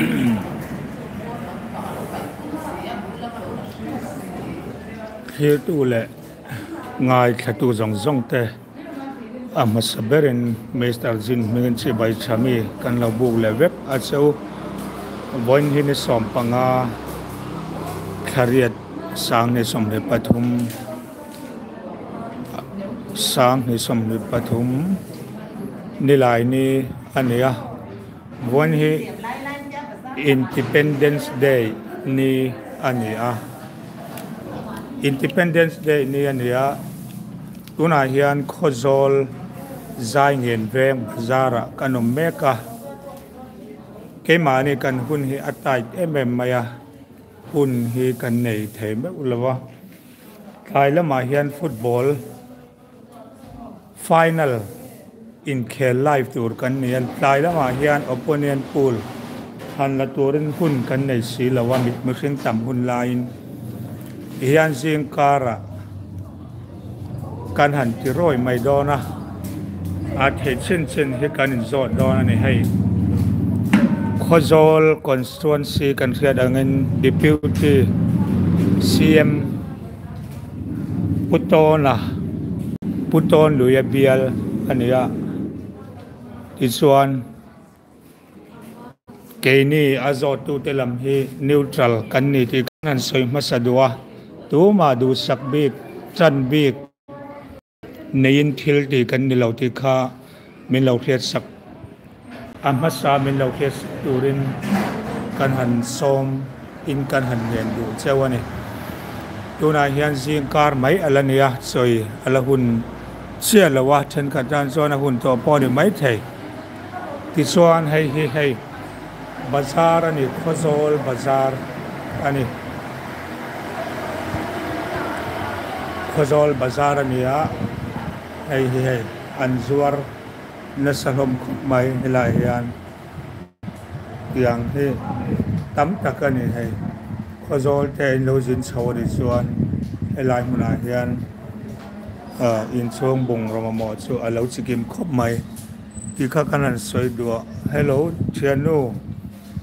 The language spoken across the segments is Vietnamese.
khi tu lệ, ngài khả tu dòng dòng tê à mà sắp bên Mr. Jin mình chỉ bài chami kan lau bu lệ web a chau voin hi ni som panga khariat sang ni som le pathum sang ni som le pathum ni lai ni ania voin hi Independence Day ni ania. Independence Day ni ania. Tuna hian khozol zai ngen veng zara kanom um meka. Ke mani kan hun hi atai emem maya. Hun hi kan nei theme ulawa kai lama hian football final in khel live tur kan nian tai lama hian opponent pool han la turin hun kan nei si lawa mit mkhing tam hun lain hian sing kara kan han ti roi mai dona a the chen chen he kan in zo dona ni hei khozol constituency kan khia dangen deputy cm putona puton luya bial ania isuan ke ni azo tu telam hi neutral kan ni ti kan soi masadua tu ma du sak bik chan bik nein thil ti kan ni lo ti kha min lo thiat sak am ha sa min lo thiat turin kan han som in kan han ngen du chawani tuna hian zing kar mai alania choi alahun chia lawa then ka tan zona hun to po ni mai thei ti chuan hei hi hei bazar ani khozol, bazar ani khozol, bazar ani a hei hi hei. An zuar na salom mai hila hian. Yang hi. Tam tak ani, hei. Khozol te lo jin chawri chuan helai hmuna ah hian in chung bung romamo chu alo chikim khop mai. Tikha kanan soi do hello thianu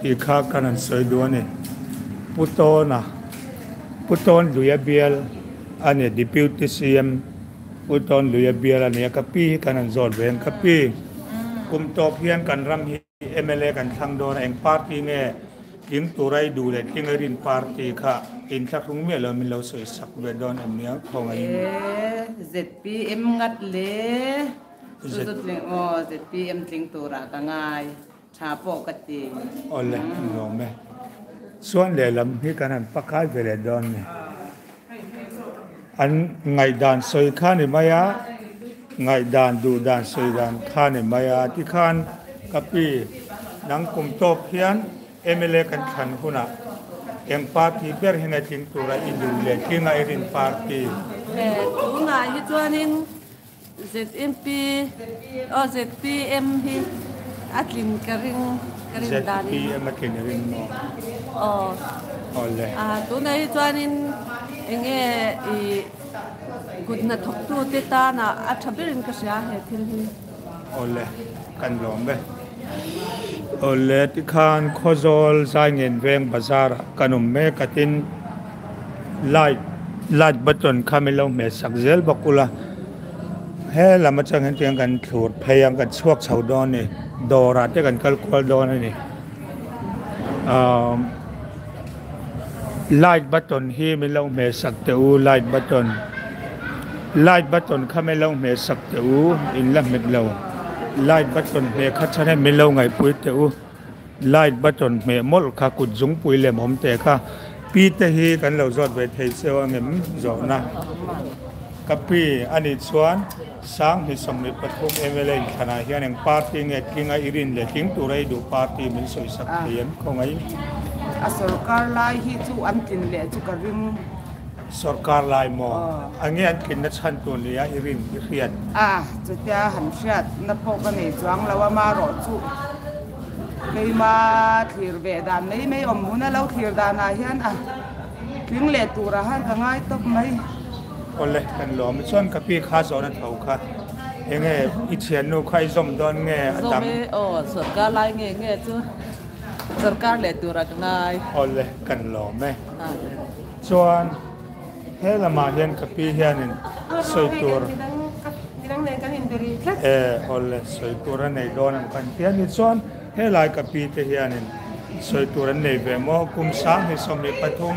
ปีข้ากันสวยด้วยนี่พุทโตนะพุทโตนลุยเบียลอันนี้ดิพิวติซีมพุทโตนลุยเบียลอันนี้กับพี่กันนั้จอดเวนกับพี่กุมตอเพียงกันรำฮีเอเมเลกันทางโดนเองปาร์ตี้เนี่ยยิงตัวไรดูเลยที่เงินปาร์ตี้ค่ะอินทักรุงเมียเรามีเราสวยสักเวดอนเอ็มเนียของอันนี้เจ็ดปีเอ็มงัดเลยสุดๆเลยโอ้เจ็ดปีเอ็มทิ้งตัวรักง่าย ชาปกติอ๋อเลยลองไหมส่วนเหล่านี้กันนั้นปักาข่ไปเลยดอนเนี่ยอันไงดานสวยข้านี่มายาไงดานดูดานสวยดานข้านี่มายาที่ข้านกับพี่นังกุมโตเพียนเอเมเลกันขันคุณะเอ็มปาร์ตี้เบอร์เฮงจิงตัวไรอินดูเลกิงไอรินปาร์ตี้เออตัวไหนที่ตัวนึง ZMP อ๋อ ZPM ที่ atlin ka rin ka rin dali. Zet makin rin mo. Oo. Ole. Ah, tunay tuanin inge i gud na thoktu te ta na athabirin ka sya he eh, thin hi. Ole. Kan lom be. Ole ti khan khozol zaingen veng bazar kanum me katin light light button khamelo me sakzel bakula. เฮลายกับพี่เฮียนินสวยตัวในเวมอกุมสังให้สมัยปฐุมเอเมเลกันขันหัวแห่งปาร์ตี้ให้ไงทิ้งตัวเราดูแลที่ไงเรียนปาร์ตี้ที่ kapi ani chuan sang hi somni pathum mla in khana hian eng party nge kinga irin le king turai du party min soi sak ah. hian khongai a sarkar lai hi chu an tin le chu ka ring. Sarkar lai mo. Oh. Ange an kin na chan tu le ya irin i hian. Ah, a chu ta han shat na pho ka nei chuang lawa ma ro chu. Nei ma thlir ve dan nei mai om mun lo thlir dan a hian a. King le tu ra han ka ngai tok mai. ก็เลยกันหลอมชวนกับพี่ข้าสอนเขาค่ะเองเงอีเชียนนูใครจอมดอนเงยดำโอ้ส่วนก็ไล่เงยเงยจ้ะสรกาเลตุรักนายอ๋อเลยกันหลอมไหมชวนเฮลมาเห็นกับพี่เฮียนสวยตัวเอออ๋อเลยสวยตัวในดอนันกันเฮียนส่วนเฮลายกับพี่เฮียนสวยตัวในเวมอคุ้มสามให้สมเด็ปฐม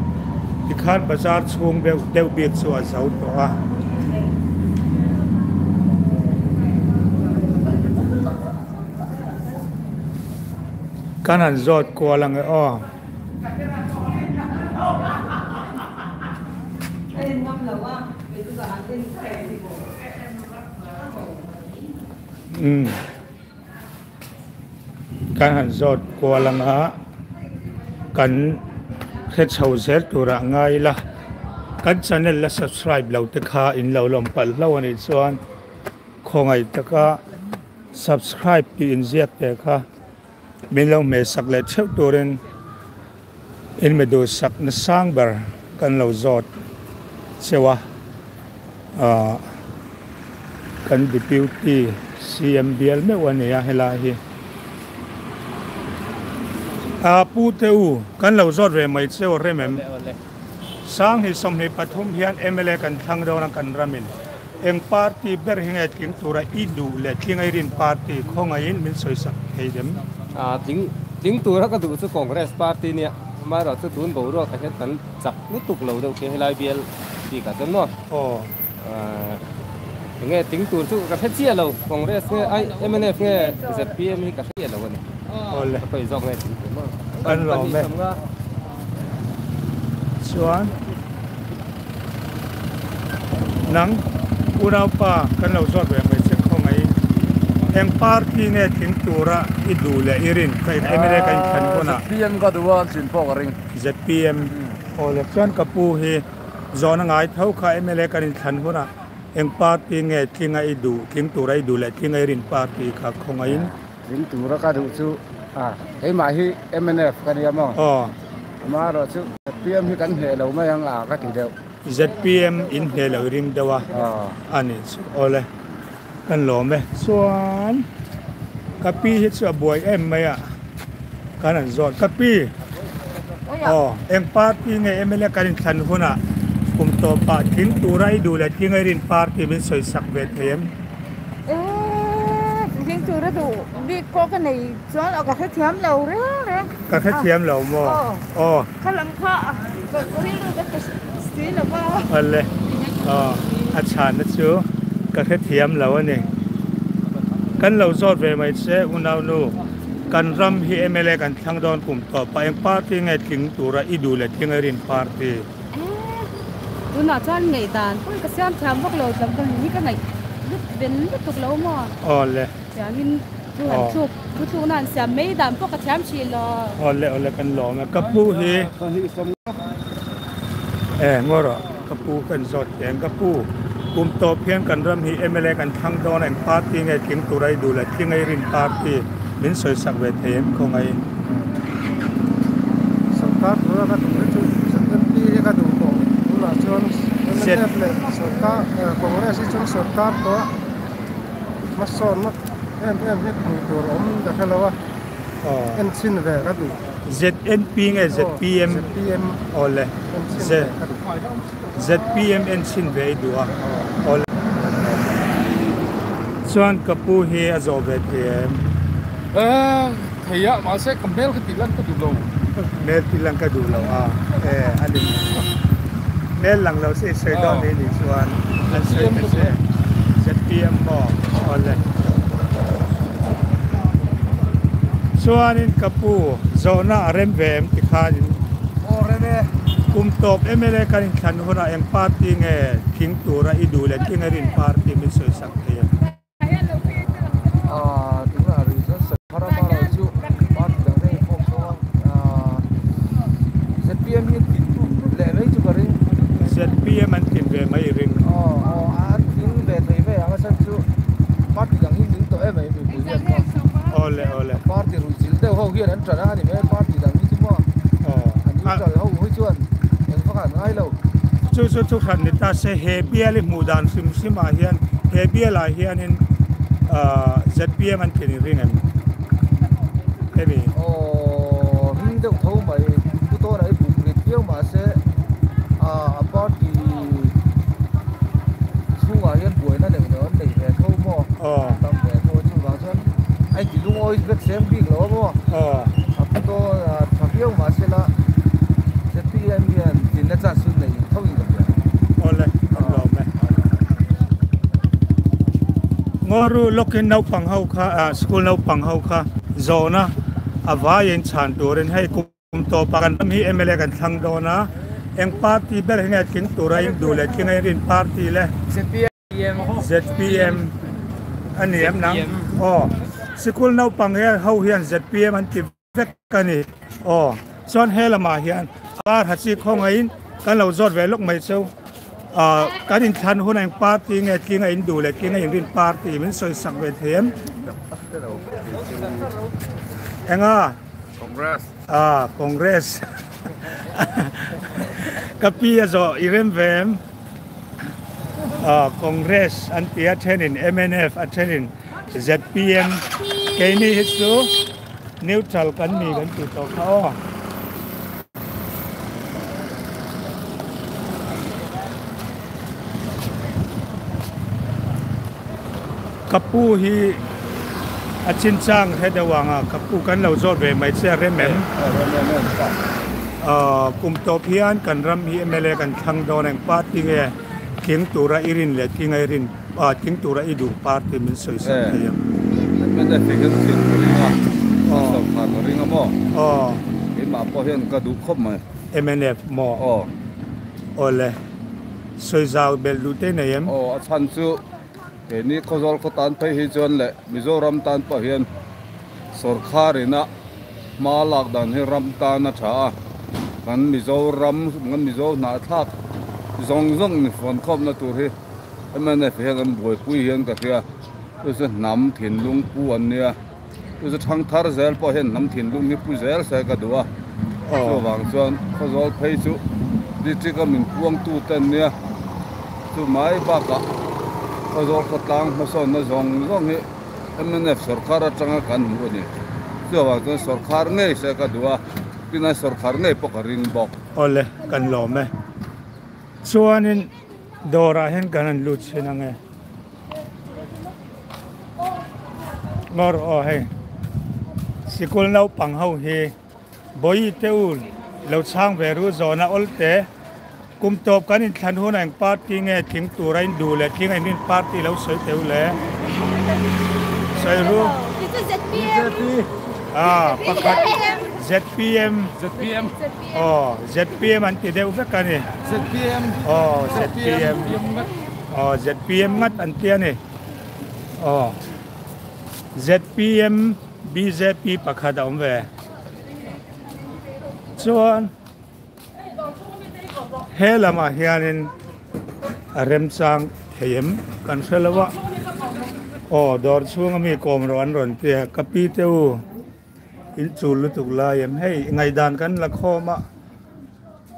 ai mnf nghe zpm thì cả chia lâu này โอ้เลย phải do nghe tính tuổi mà Ăn lò mẹ. ชวนนังอุราปากันเราสอดแหวไม่เช็คข้องไงเอ็งปาร์ตี้เนี่ยถึงตัวระอิดูเลยอิริน hết sâu zết tu ra ngay là. Các channel là subscribe lâu tức ha, in lâu lòng bật lâu anh chuan không ai tất cả subscribe đi in zết để ha. Mình lâu mẹ sắc lệ chép tu lên in mẹ đồ sắc nó sang bờ, cần lâu giọt. Sewa à cần deputy CMBL mẹ quan hệ hay là gì? ะเอ็งปาร์ตี้เนี่ยทิ้งไอ้ดูทิ้งตัวไรดูเลยทิ้งไอ้รินปาร์ตี้ข้าข้องไง ring tu ra ka du chu à hey ma hi MNF ka dia mo อ๋อ ma ro chu PM hi kan he lo ma yang la ka ti deu ZPM inเ nghe tính tuần chú cà phết chia lâu còn đây nghe ai em nghe nghe giật pia mi cà phết lâu này ôi phải dọc này. Ăn lò mẹ. chuan nắng. U urao pa. Kan lau zot ve mai se không ấy. em par ki ne thing tura i du le irin kai emere kan khan kona pm ka duwa chin po ring zpm ole chuan kapu hi zona ngai thau kha emele thành phố nào? eng party nge thinga i du king tura i du lại thinga i rin party kha khonga in rin tura ka du chứ, à thế mà hi MNF cái này mà ờ. Mà rồi chứ ZPM hi cái hệ lâu mà yang là cái gì đâu, ZPM in hệ lâu rin đâu à? Anh ấy ole cái lỗ mẹ xoan. Copy hết sửa buổi em mày à? Cái này rồi copy ờ em party nghe em lấy cái này thành hôn à? kumtopa turay dulat ki ngayon party bin soy sakbet ngayon? Ding tura do, bi ko ka nei chon ka khe thiam lo re re. Ka khe thiam lo mo. Oh. Ka lang kha. Ka ko ri lu ka sti na ba. Alle. Oh. Acha na chu. Ka khe thiam lo ani. Kan lo zot ve mai se unaw nu. กันรำฮีเอเมเลกันทั้งดอนกลุ่มต่อไปยังปาร์ตี้ไงถึงตัวระอีดูและทิ้งไอรินปาร์ตี้ tu na chan ngai tan ko ka sian tham bak lo tam kan ni kan nai lut ben lut tuk lo mo ole ya min tu han chuk tu tu nan sia mei dan po ka tham chi lo ole ole kan lo ma ka pu hi eh ngoro ka pu kan zot teng ka pu kum to phiang kan ram hi mla kan thang don en party ngai king tu rai du la king ngai rin party min soi sak ve them ko ngai sarkar thora ka tum chu Set. MNF le sarkar congress hi chuan sarkar to ma son ma em em hi tu tur om da khalawa oh en sin ve ka du ZNP nge ZPM ZPM ole en sin Z ve ka du ZPM en sin ve dua ole chuan kapu hi a zo ve thiam เออเฮียมาเซกัมเบลก็ติดลันก็ดูโล mel tilang ka du lo a eh alim mel lang lo se se don ni ni chuan an se ka se Mel lang daw si Sir oh. Don Ellis. One. Ang service eh. ZPM po. Online. Suanin kapu. Zona RMVM tikhanin. Orene. Kumtop emele kanin kanhura empating eh. King tura idulan. Kingarin party miso saktiyan. ole ole. Party ru jil de ho hian an tra ni me party da mi chuma an ni tra ho hui chuan en phaka ngai lo chu chú chú khan ni ta sẽ he bia le mu dan sim sim a hian he bia la hian in zpm an riêng em. an heavy oh dung oi bek sem big lo bo ha to thapiao ma se la se ti em yan tin na cha sun nei thau in da ole lo me ngoru lokin nau pang hau kha school nau pang hau kha. Zona avayen chan toren hai kum to pakan mi mla kan thang dona em party ber hinga kin tura im dule kin in party le zpm zpm anh em nang oh school nau pang he hau hian ZPM an ti vek kani oh chon hela ma hian ar ha chi khong ain kan lo zot ve lok mai cheu à cái đình thân hôm nay party nghe kia ngay đủ lại kia ngay rin party mình soi sắc về thêm anh à congress. À congress. Cái bia rồi irem vem. À congress anh bia attending MNF attending ZPM cái ZPM เกนี่ฮิตสูนิวทรัลกันมีกันติดต่อเขาคับปูฮีอาชินช่างเทดวังอะคับปูกันเราจอดเวไม่เสียเรื่องมกลุ่มตัวพิอันกันรำมีเอเมเลกันทางโดนแห่งปาติเงี้ยเขีงตัวไรรินเลยที่ไงริน à chính tụ ra đủ ba thì mình sửa sửa ờ. thì ờ. mình đã phải cái chuyện của linh à sản phẩm của linh à mò ờ. Cái mà bảo hiểm có đủ không mà? MNF mò ờ. Ờ lệ sửa giao bên lũ tên này em. Ờ à, chăn chú thế Này, có rồi có tan thấy hi chân lệ. Bây giờ ram tan bảo hiểm. Sản khá rồi nè mà lạc đàn thì ram tan nè cha ngắn bây giờ ram ngắn bây giờ nát thác. Rong rong phần không nè tuổi hi em này phải làm bồi bùi hiện cả kia tôi sẽ nắm thiên lung bù anh nha. Tôi sẽ thăng thar zel bảo hiện nắm thiên lung như bù zel sẽ cả đó cho vàng xuân có gió thấy chú. Đi chỉ có mình quăng tu tên nha. Chú mãi ba cả. Có gió có tăng mà sao nó rong rong ấy em mình này सरकार trăng cần mua nè cho vàng xuân khai này sẽ cả đó cái này सरकार này bỏ cái ring bọc. Ôle cần lòm này cho nên dora hen kan an lut sinange ngor o he. Sikul nau pang hau he. Boi teul lo chang ve ru zona ol te. Kum top kan in than hun ang party nge. King turain du le. King ai min party lo soi teu le. Soi ru. ZPM. ah pakat ZPM ZPM oh ZPM an ti deu kan ni ZPM oh ZPM oh ZPM ngat an tia ni oh ZPM BJP pakhat om ve chuan helama hianin a rem chang theyem kan hrelowa oh dor chung ami kom ron ron tia kapi teu อินซูลตุกลายัมให้ไงดานกันละข้อมา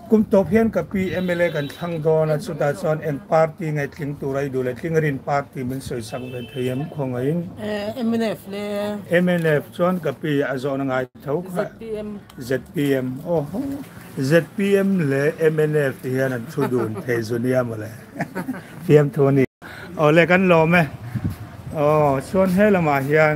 กุมตบเพียนกับปีเอ็มเอเลกันทั้งดอนสุดาซอนเอ็นปาร์ตี้ไงทิ้งตัวไรดูเลยทิ้งรินปาร์ตี้มันสวยสังเลยเทียมของไงเอเอ็มเอฟเลยเอ็มเอฟซอนกับปีอาซอนไงเท่าค่ะ ZPM ZPM โอ้โห ZPM เลยเ MNF ที่นั่นชุดูนเทซูเนียมาเลยเตรียมโทนี่เอาเลยกันรอไหมอ๋อชวนให้ละมาเฮียน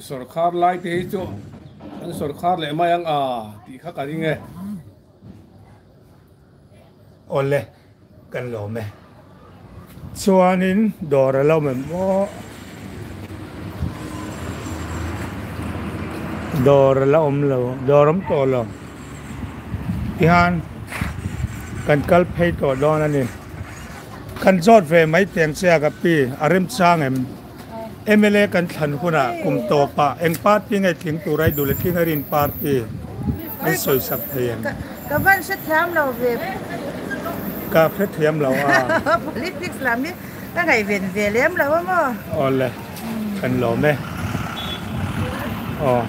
सरकार लाइ ते चो ang सरकार ले मायंग आ तीखा करिंगे ओले kan lo me. Chuanin dor lo me mo. Dor la om lo, dorom to lo. Ihan kan kal phei to don ani kan jot ve mai teng sia ka pi, arim chang em. MLA kan than khuna kum to pa. Eng pat ping ai thing turai dul thing arin par anh an soi sak theyan ka van se tham lo ve. Ka phet thiam lo a. Politics làm mi. Ta ngai ven ve lem lo mo. Ole kan lo me. O.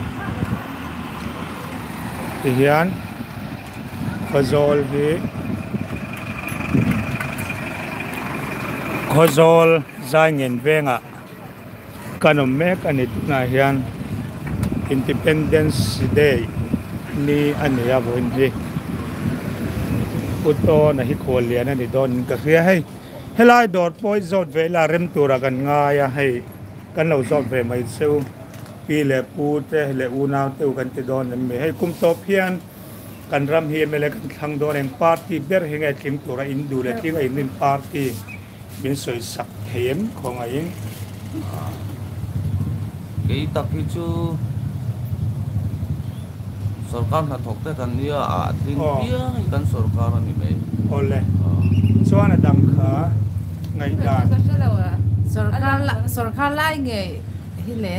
Thì hian. Khazol vi khazol zai ngen venga à kanomek kanit na hian independence day ni ania boin hi uto na hi khol lian ani don ka khria hai helai dot poi zot ve la rem tura kan nga ya hai kan lo zot ve mai seu. Pi le pu te, le u na te u kan te don me hai kum to phian kan ram hi me le kan thang don en party ber hinga kim tura in du le ti ngai nin party. Bin soi sak them khong ai kita kicu sorkar na thokte kan nia a thing dia kan sorkar ni mai ole chuan a dang kha ngai lại sorkar la sorkar lai nge hi le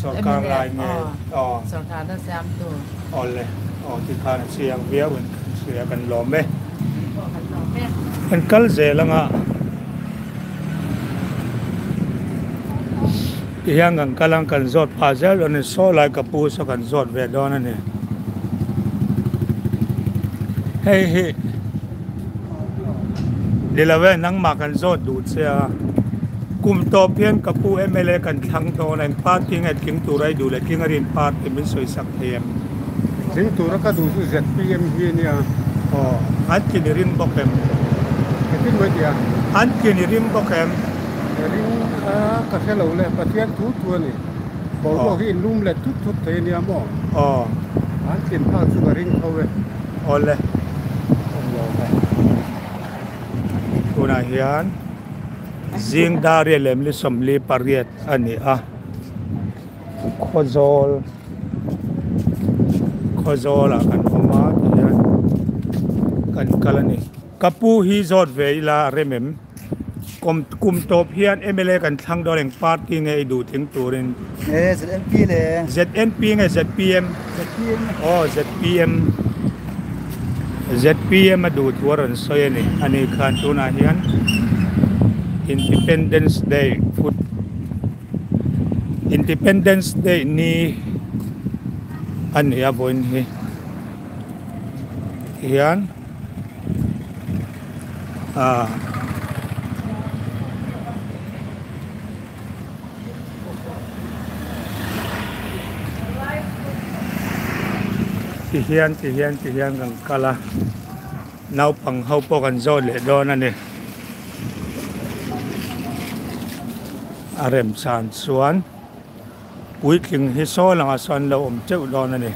sorkar lai nge o sorkar da sam tu ole o ti khan siang gần lòm sia gần lome kan kal zelanga yang ang kalang phá rẽ rồi on so lại like a puso kan zot về đó ne hey hey đi là về năng mà cần rốt đủ xe cùng tổ phiên cặp pu em lấy cần thắng tổ này phát tiếng ngày tiếng tù đây đủ lại tiếng ngày phát thì mình sôi sắc thêm tiếng tù nó có đủ sự giật pi em kia nha ờ anh kia đi rin bọc em. Anh kia đi rin bọc em. ริงอ่ากระเทเราเลยประเทศทุกตัวนี่บอกว่าที่ลุ่มเลยทุกทุกเทเนี่ยมอง o อันกินข้าวสุกริงเขาเว้ย ole ong lo me tuna hian zing dari lem li som li pariat ani a khozol khozol a kan oma hian kan kalani kapu hi zot veila remem kum kum top hian MLA kan thang do reng party nge du thing turin เอ๊ะเสร็จเอ็มพีเลย ZNP nge ZPM เสร็จพีเอ็ม oh ZPM ZPM ma du tuaran soy ni ani khan tuna hian Independence Day food Independence Day ni ani aboin hi hian ah ti hian ti hian ti hian gần kala. Nau bằng hậu po kan zo le do nè ni. Arem san suan. Cuối kinh hi so là mà son lâu om chậu do nè nè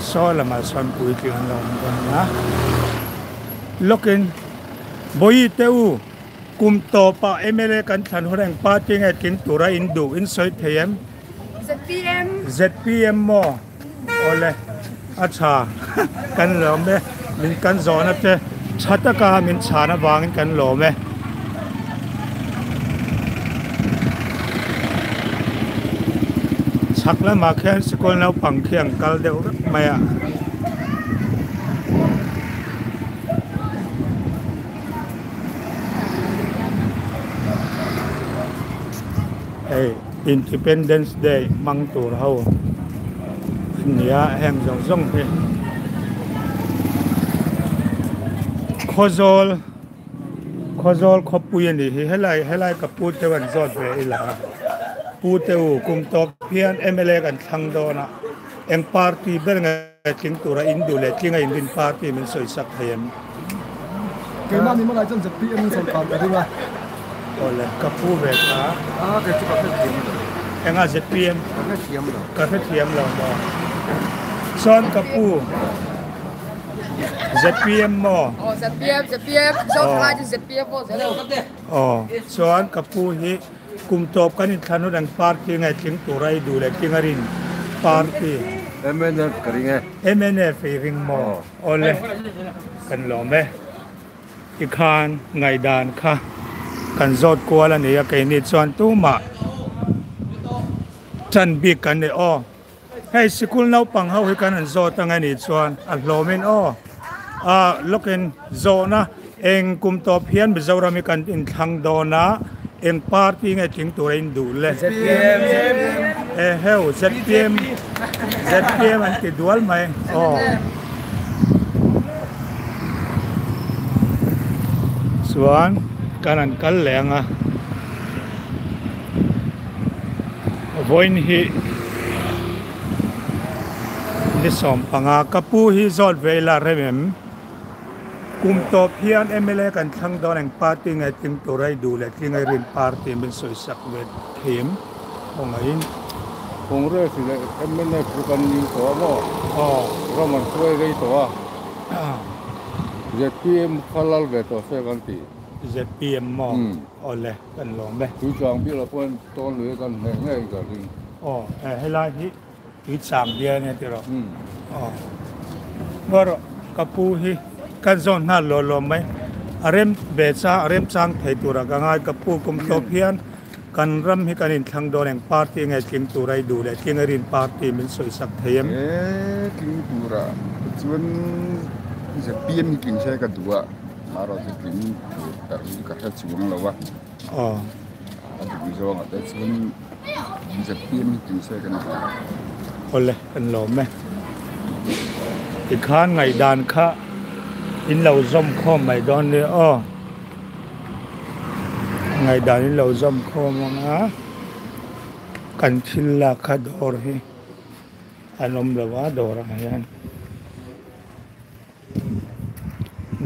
so là a son pui kinh lâu om do na. Lokin, boi teu kum to pa emele kan than horeng pa tiếng et kinh tura in du in soi thêm ZPM ZPM มอโอเลอาชากันหลอมเมมินกันสอนนะเจชัตกามินชานะวางกันหลอมเมชักแล้วมาแค่สกุลแล้วปังเคียงกันเดียวไม่อะ Independence Day, mang tur hau nia hem zong zong he khozol khozol khopui ni hi helai helai ka pu te wan zot ve ila pu te u kum tok pian mla kan thăng do na eng party ber nga king tura indu le king a indin party mình soi sắc thêm. cái mà mình mới lại chân giật pi mình soi cảm cái gì mà Oleh kapu beka. Ah, kerja kafe tiam lo. Enga zet PM. Kafe tiam lo. Kafe tiam lo. Son kapu. ZPM มอ ZPM ZPM ชอบทายที่ ZPM มอเสร็จแล้วอ๋อสอนกับผู้นี้กลุ่มตบกันที่ถนนดังปาร์ตี้ไงถึงตัวไรดูเลยกิงอรินปาร์คเอ็มเ MNF กริงไงเอเมนเอฟริงมอโอเลกันหลอมไหมอีกคานไงดานค่ะ kan zot ko la ne kai ni chuan tu ma chan bi kan ne o. Hei sikul nau pang hau kan an zot ta ngai ni chuan a lo men o. A loken zo na eng kum to phian bi zora mi kan in thang do na. Eng party ngai ting tu rein du le e heu ZPM ZPM an ti dual mai oh suan kanan kal lenga voin hi. Ni som panga kapu hi zol vela remem. Kum to phian MLA kan thang don ang party ngai ting turai du le ting ngai rin party min soi sak vet thim. Ongain Congress le em bên này phụ cần nhiều tổ mà oh rồi mình chơi gây tổ ah giờ PM halal về tổ sẽ gần tỷ ZPM mo Ừ. ole kan lo me chú chàng biết là con to lưới gần này ngay cả đi oh eh helai hi hi chang dia ne ti ro ừ. Oh ngor kapu hi kan zon na lo lo mai arem be cha arem chang thei tura ka ngai kapu kum to phian kan ram hi kan in thang do neng party ngai ting turai du le ting rin party min soi sak theiam Eh, king pura. Cuman bisa pian king saya kedua. Maro tu king dari kahit cuman lawa. oh Ada bisa nggak ada cuman bisa pian king saya kena. ole kan lo me. I khan ngai dan kha in lo zom kho mai don ne o ngai dan in lo zom kho ma nga kan thil la kha dor hi anom lo wa dor a yan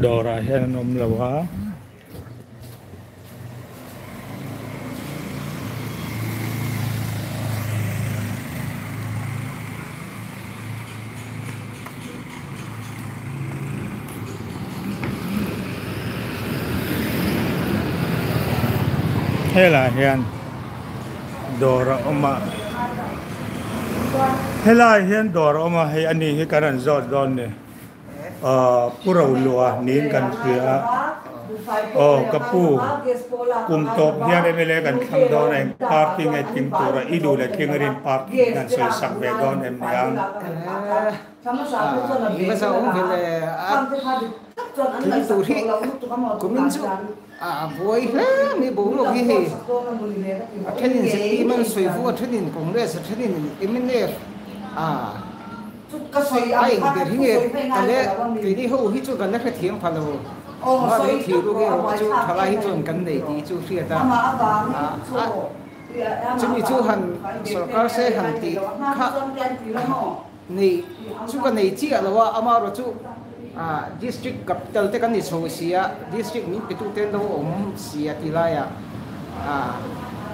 dor a yan anom lo wa hela hian dora oma hela hian dora oma hei ani hi karan zot giọt giọt này puro lua nin kan thia o kapu kum top hian emele kan thang don en party ngai ting tura idu le kingarin party kan soi sak ve don em yang Iba sa ung vele at kini turi kumin su a boy le mi bo lo hi he a thenin se ti man soi fu a thenin congress a thenin imin ne a ai ber hi nge kale kini ho hi chu kan la kha thiam phalo ma ni thi ru ge chu thala hi chon kan nei ti chu fia ta chu mi chu han sarkar se han ti kha nei chu ka nei chi alawa ama ro chu a district capital te kan ni so sia district mi pitu ten do om sia ti la ya a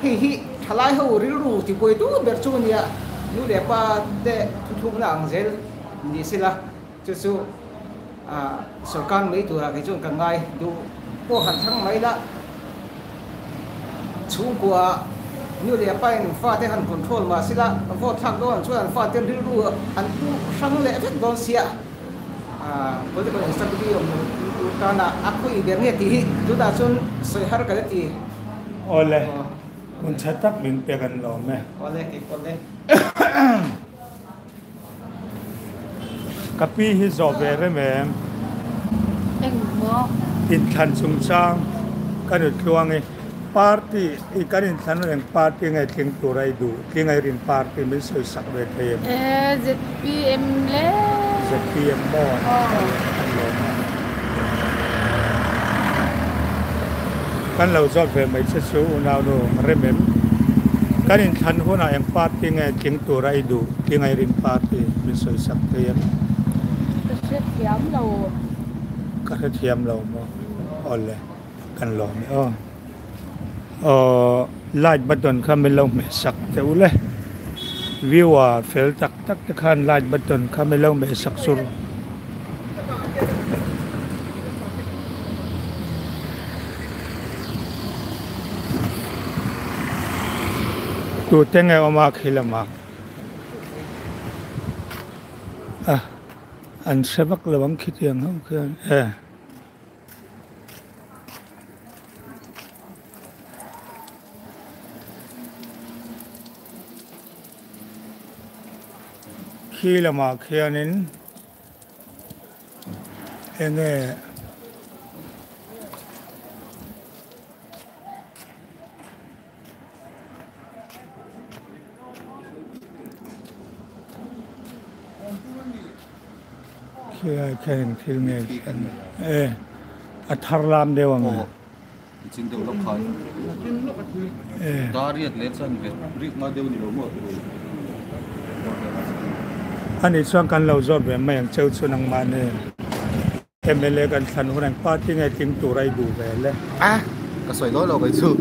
hi hi thalai ho ril ru ti poi tu ber chu nia nu le pa te thu thu na ang zel ni sila chu chu a sarkar mai tu ra ke chu kan ngai du po han thang mai la chu kwa nu le pa in fa te han control ma sila vo thak do an chuan fa ten ri ru an pu sang le vet don sia a political instability om kana akui ber nge ti tu da chun soi har ka ti ole kun chatak min pe kan lo me ole ki ole kapi hi zo ve re me Anh mo. in than sung sang kan ut luang e party i kan in than reng party ngai ting tu rai du ti ngai rin party min soi sak ve the Eh, ZPM le. ZPM mo kan lo zot ve mai che su naw no remem kan in than hona em party ngai ting tu rai du ti ngai rin party min soi sak the Sẽ kéo đầu. กระเทีย มเราโมอ่อนเลยกันหลอมอ้อเออลา kan lo zol ve mai se su na do remem kan in than hu na em pa ti nge king tu rai du ti ngai rim pa ti mi so sak te yam thiam lo. Ka thiam lo mo. Ole kan lo mi. Oh. O o lait bat don kham lo me sak te ule. Viwa fel tak tak te khan lait bat don kham lo me sak sur. tu tenge oma khilama à anh sẽ bắt là bắn khi tiền không? Kia à khi là mà khi anh em nghe khi khi khi nghe ê à thar lam đều ang chính đâu lóc khai ê ta riết lên sân về riết mà đều nhiều mà anh ấy sang kan lau zot ve mai ang cheu chu nang ma ne. MLA kan than hu nang party ngai tim tu rai du ve le. À cái sợi đó là cái sự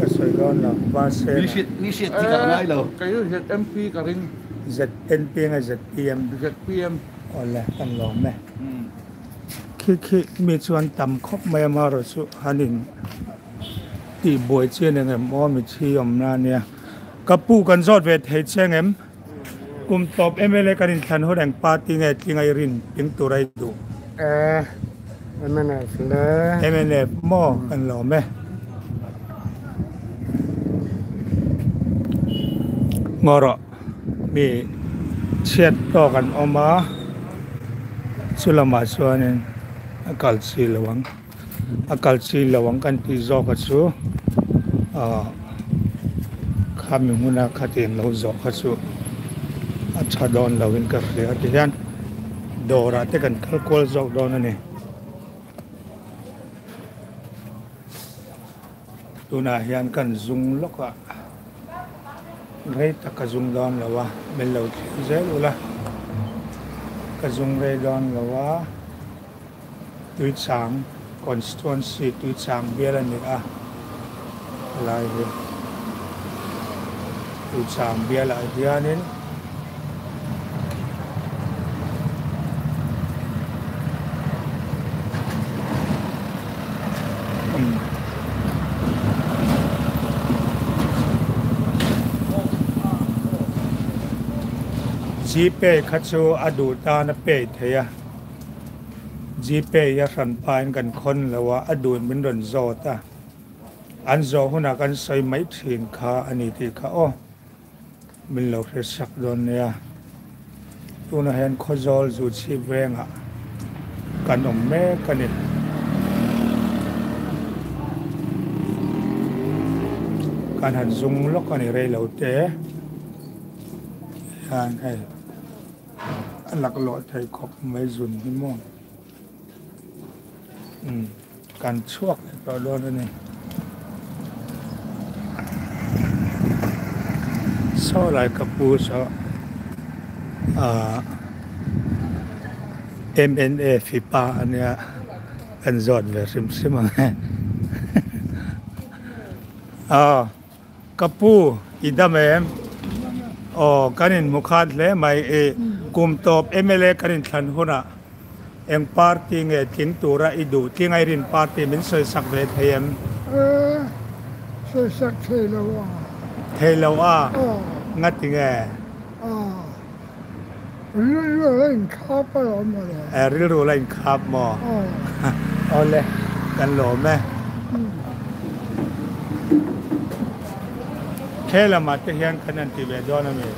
ka soi ron la ba se ni shit ni shit thì cả ngay đâu cái MP cả rin ZNP ngai ZPM ZPM 어렵단 놈에 키키 미치원 담컵 메마로수 하는 디 보이치는 게 몸이 치엄나냐 갑부 건설 왜 대체엠 꿈톱 MLA 가린 산호랭 파팅에 띵아이린 띵토라이도 에 MNF 레 MNF 뭐간 놈에 มรมีเชียดต่อกันออกมา sulama chuanin akal chi lawang akal chi lawang kan ti zo ka chu a ah, khami huna khatin lo zo ka chu a ah, cha don lawin ka khre ati hian. Dora te kan khal kol zo don ani. Tuna hian kan zung loka rei ta ka zung don lawa mel lo zel ula ka zung rei don lawa tui chang constituency tui chang bial ani a lai hi tui chang bial Gpay khát Adu à đủ ta nó pay à Gpay ya phần pain gần khôn là wa à đủ mình đồn dò ta. Anh dò hôm nào anh xây máy thuyền khá anh ấy thì khá ô mình lộc sẽ sắc đồn nè tu hẹn khó dò dù chi vẹn à cần ông mẹ cần này kan han zung lok kan rei lo te. Yan ai หลักหล่อใจขอบไม่สุนที่ม่วงอืมการช่วกเราโดนนี่ซอลายกับปูซออ่า MNA ฟิปาอัเนี่ยกันจอดเวริมซิมังอ่ากปูอีดามเอมอ๋อการินมุขาดเลยไม่เอ กุมตบเอเมเลกรินทันหุนะเองปาร์ตี้เงทิ้งตัวระอิดูทิ้งไอรินปาร์ตี้มินสวยสักเวทเฮียมเออสวยสักเทลวาเทลวางัดติงแอริลรูเรื่อนคาบหรอมาเลยเออริลรูเล่นคาบหมอเอาเลยกันหลอมไหมแค่ละมาจะเฮียนขนาดที่เวดอนนั่นเอง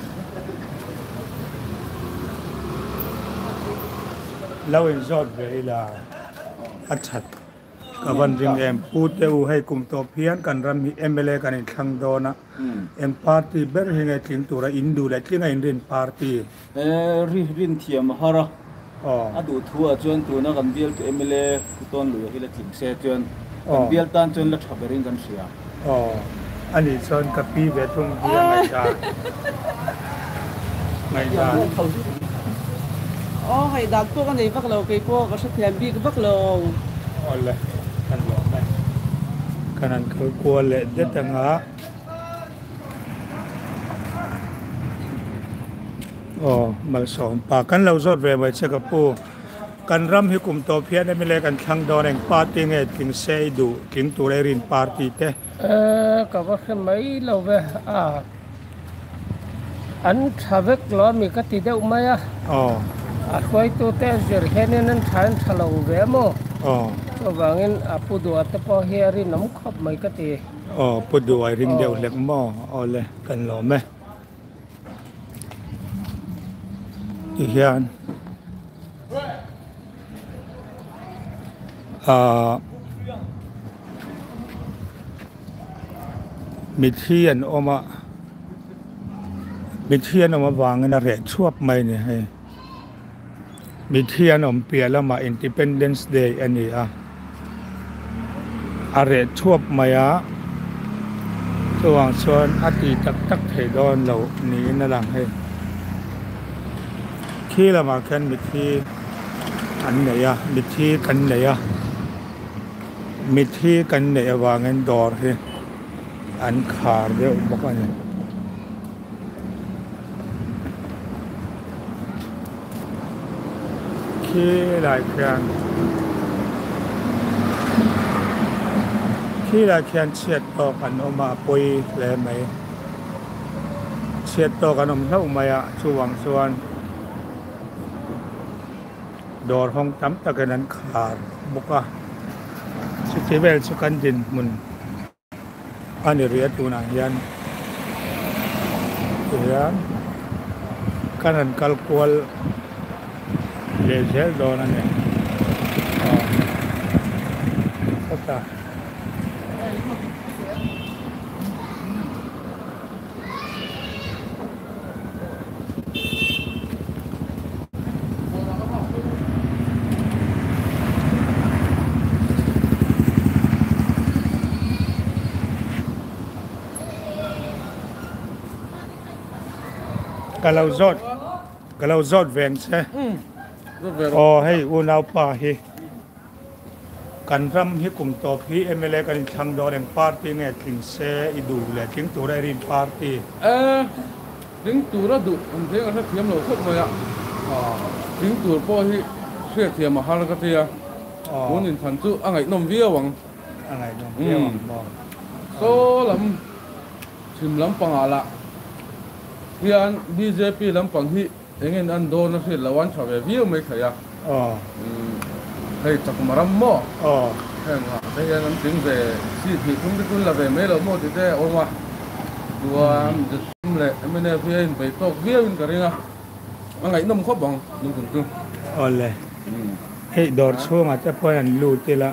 lâu in giọt về là ắt thật. Cả vấn riêng em put u hay cùng tổ phiến cần ram em lấy cái này thằng đó na ừ. em party bên hình ngày tiếng tura indu lại tiếng ngày in party. Rin rin thiam hara ờ. à đủ thua chuyên tu na gần biel tu em cái tuần lùi hay là tiếng xe chuyên. Ờ. Gần biel tan chuyên là thập bên gần xia ờ. anh đi chọn cà phê về thung biel ngày ta ngày ta ô hay đặt cô cái này bắt lâu cái cô có xuất hiện bi bắt đầu. Ôi là cần lộ này. Cần ăn cứ cua lệ rất là á. Ô mà sống bà cái lâu rót về mới sẽ gặp cô cần râm hi cùng tổ phía này mình lại cần thăng đo này party nghe tiếng xe đủ tiếng tụ lại rin party thế. Ờ có bác sĩ mấy lâu về? À. Anh thà vết lo mình có tí đâu mấy à ờ. ทาเวกล้อมีกติเดียวไหมอ่ะ อ๋อ อ่ะคอยตัวแต่เจอเห็นนั่นทานทะลงเวมอ อ๋อ มีเทียนอมเปียแล้วมาอิดิพเอนเดนส์เดย์อันนี้อะอาเรชั่วบมายะสว่างชวนอติตักตักเทดอนเรล่านี้นั่นหลังให้ที่ละมาแค่นมิที่อันไหนอะมิที่กันไหนอะมิที่กันไหนวางเงินดอร์ให้อันขาดเดียวบอกว่าเนี่ย นเชียดต่อกันออกมาปุยแล้วไหมเชียดต่อกันออกมเท่าไหมอะช่วงส่วนดอร์ห้องตั้มตะกันนั้นขาดบุกอะสุขีเวลสุกันดินมุนอันนี้เรียตัวนายันเรียนกันนั้นกัลกวล lezer dolanıyor. Hatta. Kalau zot, kalau zot veng se. Mm. Vâng. ờ hay u nào pa hi. Kan ram hi kum to hi mla kan thang do reng party nge king se i du le. King tu ra rin party. Ờ đứng tu du um thế ở thiam lo khot rồi ạ. Ờ đứng tu po xe thiam mà à. ờ. muốn nhìn thần chú anh ấy nằm vía vắng anh ấy nằm vía vắng số vâng. lắm. Chìm lắm bằng à lạ. Hiện BJP lắm bằng hi ingin an do na fi lawan cha ve vi mai khaya ờ hay chak maram mo. Ờ heng ha thế nên an tiếng về si thì không biết kun là về mấy lâu mo thì thế ông à tua am de tum le em ne vi en ve to vi en ka ringa an ngai nom kho bong nung kun kun ờ le hey dor so ma cha pa an lu te la.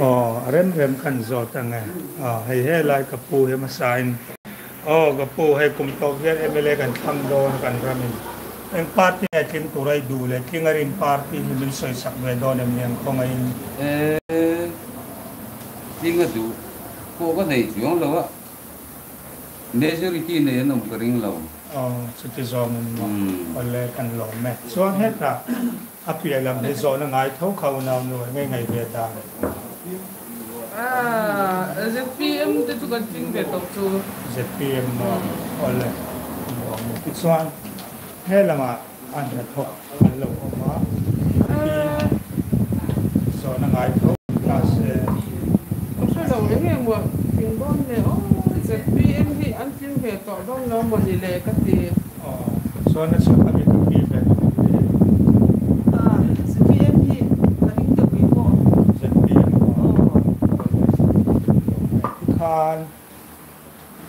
Ờ rem rem kan zo ta nga ờ hay he lai ka pu he ma Oh, gapu hai kum tok yer MLA kan tham don kan ramin. Ang party na ting turay dule, ting nga rin party himin soy sakwe don em niyang ko ngayon. Eh, ting nga du, ko ka na ito yung lawa. Majority na yan ang karing lawa. Oh, sa tizong mo, pala kan lome. So ang heta, apialam, hizo na ngay thâu kau na ngay ngay beda. Ah, ZPM thì tu kan ting ve tok chu. ZPM mo cái mo mo là mà anh an na thok an lo ma. So na ngai thok class e. Ko so lo le me mo ting bom ne ZPM thì anh ting về tok dong nó mo ni le ka ti. Oh, so na so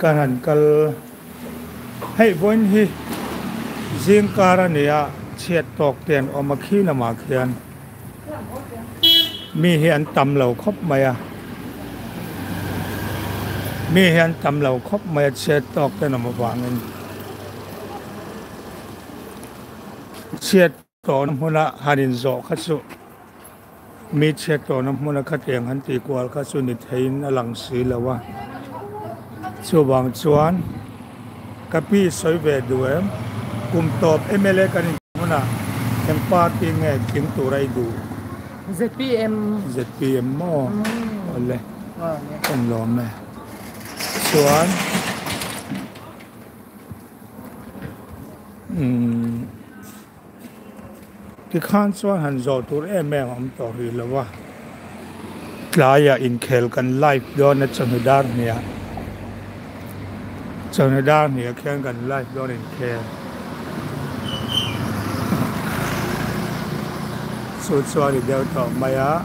karan kal. Hay voin hi. Zing kara nia chiat tok ten o ma khi na ma khian mi hi an tam lo khop maya mi hi an tam lo khop maya chiat tok ten o ma wangin chiat to nam huna hanin zo khasu mi chiat to nam huna khateng han ti kwal khasu ni thein alang si lawa chu wang chuan kapi soi ve duem kum top mla kanin huna em party nge king turai du ZPM ZPM mo ole wa ne kan lo me chuan ừm cái khan chuan han zo tur em em am to hi lawa tlaya in khel kan live do na chanudar nia chanudar here can kan live do in care. so chuan Delta Maya,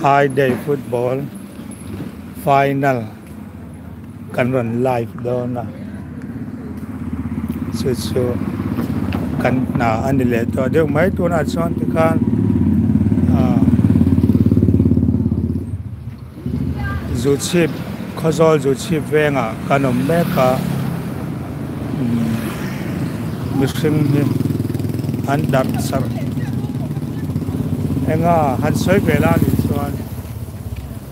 high day football final kan run live dawn a chu chu kan ข้อซอยจุดชีพเวงอ่ะกันมเมกะมุสลิมอันดับสักเองอ่ะฮันสวยเวลาดิส่วน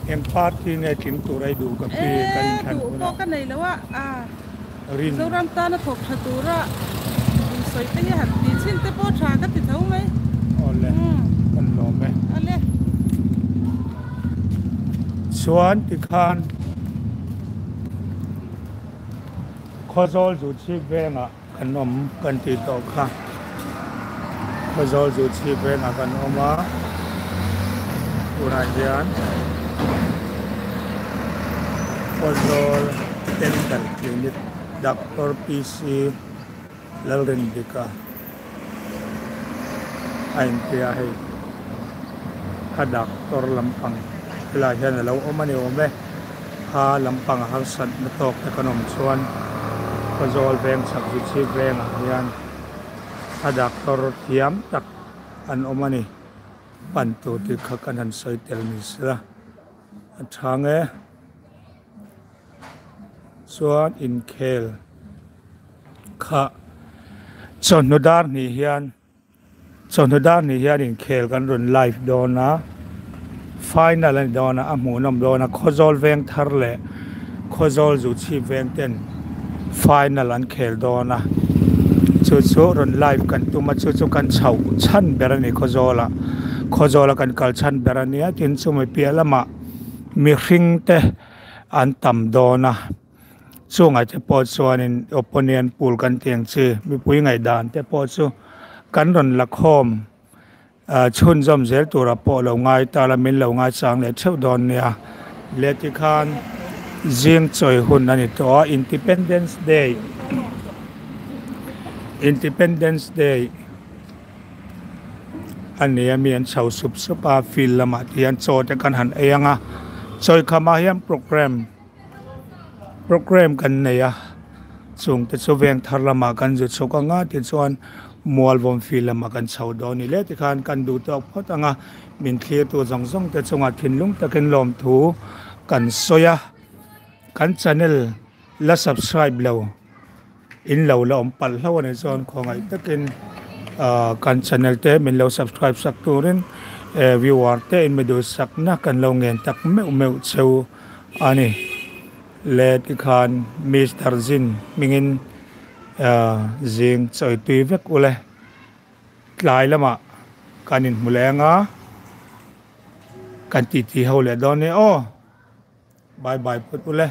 เอ็มพาร์ตี้เนี่ยทิมตัวไรดูกับพี่กันทันคนละกันไหนแล้วว่าอ่ารินเรารำตาลถกถัตัวละสวยไปเนี่ยหัดดีชิ้นเตปโปชาก็ติดเท่าไหมอ๋อเลยมันลมไหมอ๋อเลยสวนติดคาน hna ani le tawh deuh mai tunah chuan tikhan zu chip khawzawl zu chip vengah kan awm mek a mihring hi an dar sar enga han soi vela ni chuan em party nge kim turai du ka pi kan khan du kuna ko ka nei lawa a rin zoram ta na thok thatura soi te ya hat ti chin te po tha ka ti thau mai ole kan lo me ale chuan ti khan khawzawl zu chip venga kan awm kan ti tawh kha khawzawl zu chip venga kan awm a tunah hian khawzawl dental clinic Dr. PC Lalrindika ain tia hei ha doctor lampang kila hian lo omani ome ha lampang har san na tok na kanom chuan khawzawl veng sak zu chi veng ah hian a doctor thiam tak, an omani pan tu ti khak an han soi tel mi sila a thange chuan in khel, kha chonudar ni hian chonudar ni hian in khel kan run live dona final ani dona a mu nom dona khozol veng thar le, khozol zu chi veng ten. Final an khel dona chu chu run live kan tuma chu chu kan chho chan berani khawzawla khawzawla kan kal chan berani a tin chu mai pialama mi hring te an tam dona chunga te pawh chuanin opponent pool kan tiang chi mi pui ngai dan te pawh chu kan ron la khawm chun zom zel tura pawh lo ngai ta la min lo ngai chang le theuh dawn nia le ti khan zing choi hun ani to independence day. Independence day. Anh em miền sầu sụp sụp à phil là mà thì anh cho cho căn hẳn ấy à chơi khama hiểm program. Program kan này à chung te chu veng thar lama kan zu chu ka nga ti chuan mual vom fi lama kan chho do ni le. Ti khan kan du to phot anga, min thlia tu zong zong te chunga thin lung ta ken กันช anel และ subscribe เราอินเราเราอมปัลเท่าในซอนของไอ้ตะกินกันช anel เต้มานเรา subscribe สักตัวนึงวิวอาร์เต้นมาดูสักนักกันเราเงินตักเมวเมวเซวอันนี้เลดคานมิสเตอร์ซินมิงินเสียงสอยตัยเวกอุเลหลายละมะการินมุเลงอะกันติดที่เขาเลยโดนเนี้อ๋อ bye put ule